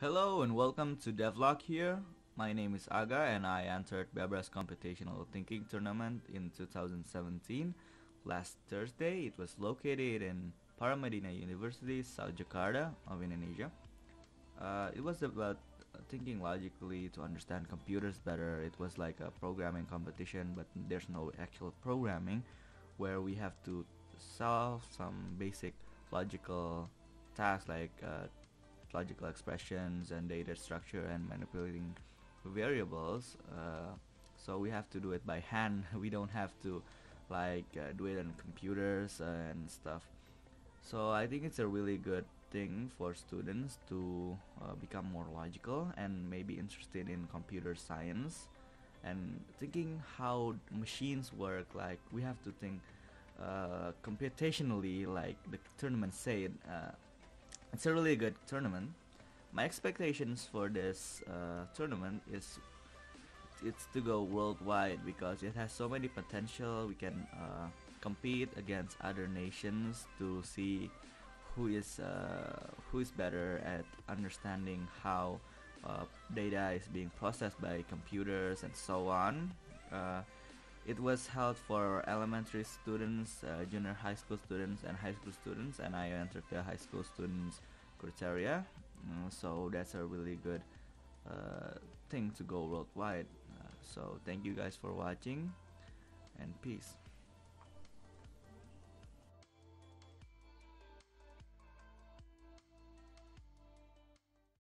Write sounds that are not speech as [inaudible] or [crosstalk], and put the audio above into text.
Hello and welcome to Devlog here. My name is Aga and I entered Bebras Computational Thinking Tournament in 2017. Last Thursday it was located in Paramadina University, South Jakarta of Indonesia. Uh, it was about thinking logically to understand computers better. It was like a programming competition but there's no actual programming where we have to solve some basic logical tasks like uh, logical expressions and data structure and manipulating variables uh, so we have to do it by hand. [laughs] We don't have to like uh, do it on computers and stuff. So I think it's a really good thing for students to uh, become more logical and maybe interested in computer science and thinking how machines work. Like we have to think uh, computationally like the tournament said uh, it's a really good tournament. My expectations for this uh, tournament is it's to go worldwide because it has so many potential. We can uh, compete against other nations to see who is uh, who is better at understanding how uh, data is being processed by computers and so on. Uh, it was held for elementary students, uh, junior high school students, and high school students, and I entered the high school students criteria. Uh, so that's a really good uh, thing to go worldwide. Uh, so thank you guys for watching, and peace.